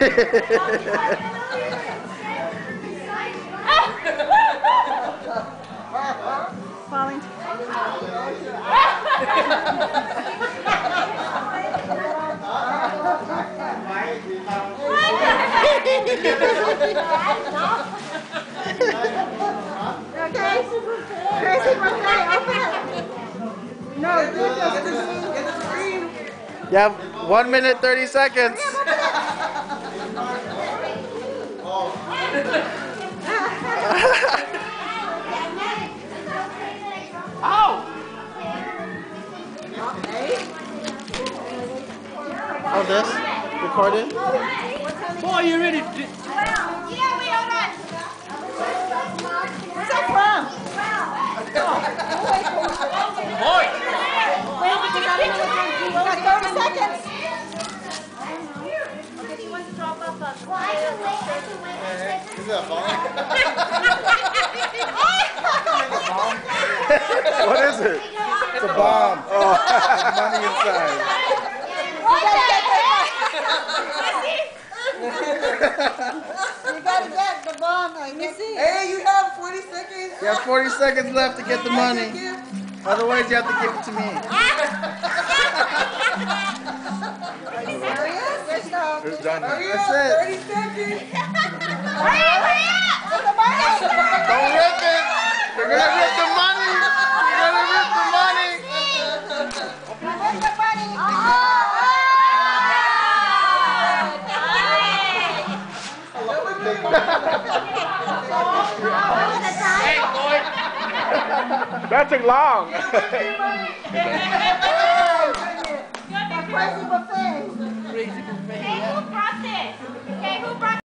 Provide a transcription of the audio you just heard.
Falling. One minute, 30 seconds. This? Recorded? Boy, you really did. Where's that from? Boy! Wait, because I don't know what time you got 30 seconds. Is that a what is it? It's a bomb. Oh, money inside. You gotta get the bomb. Let me see. Hey, you have 40 seconds. You have 40 seconds left to get the money. Otherwise, you have to give it to me. Are you serious? There's no. It's done. Hurry up, That's 30 it. seconds. Get the money. Don't rip it. You're gonna rip the money. You're gonna rip the money. Where's the money? Hey, boy! That took long. Crazy buffet. Crazy buffet. Hey, who brought this? Okay, who brought